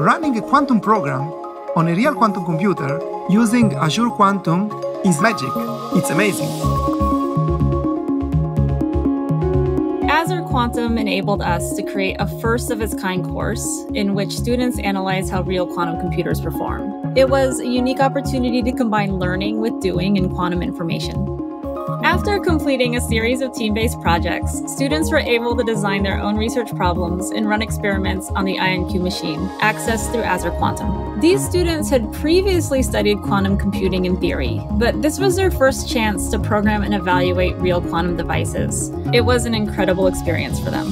running a quantum program on a real quantum computer using Azure Quantum is magic. It's amazing. Azure Quantum enabled us to create a first of its kind course in which students analyze how real quantum computers perform. It was a unique opportunity to combine learning with doing in quantum information. After completing a series of team based projects, students were able to design their own research problems and run experiments on the IonQ machine, accessed through Azure Quantum. These students had previously studied quantum computing in theory, but this was their first chance to program and evaluate real quantum devices. It was an incredible experience for them.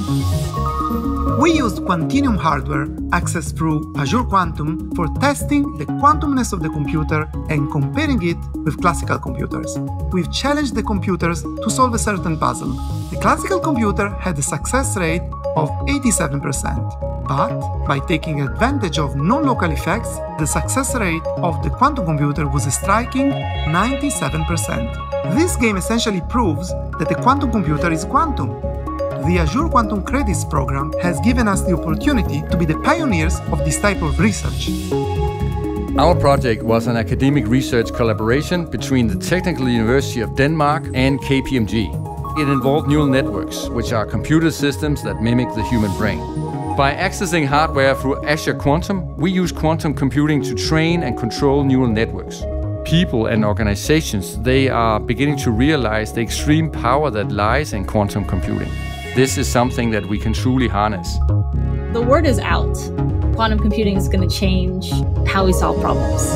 We used Quantinuum hardware accessed through Azure Quantum for testing the quantumness of the computer and comparing it with classical computers. We've challenged the computers to solve a certain puzzle. The classical computer had a success rate of 87%, but by taking advantage of non-local effects, the success rate of the quantum computer was a striking 97%. This game essentially proves that the quantum computer is quantum, the Azure Quantum Credits program has given us the opportunity to be the pioneers of this type of research. Our project was an academic research collaboration between the Technical University of Denmark and KPMG. It involved neural networks, which are computer systems that mimic the human brain. By accessing hardware through Azure Quantum, we use quantum computing to train and control neural networks. People and organizations, they are beginning to realize the extreme power that lies in quantum computing. This is something that we can truly harness. The word is out. Quantum computing is going to change how we solve problems.